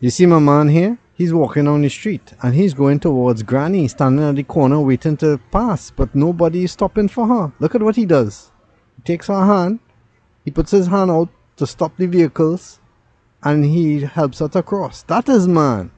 You see my man here? He's walking down the street and he's going towards Granny, standing at the corner waiting to pass, but nobody is stopping for her. Look at what he does. He takes her hand, he puts his hand out to stop the vehicles, and he helps her to cross. That is man.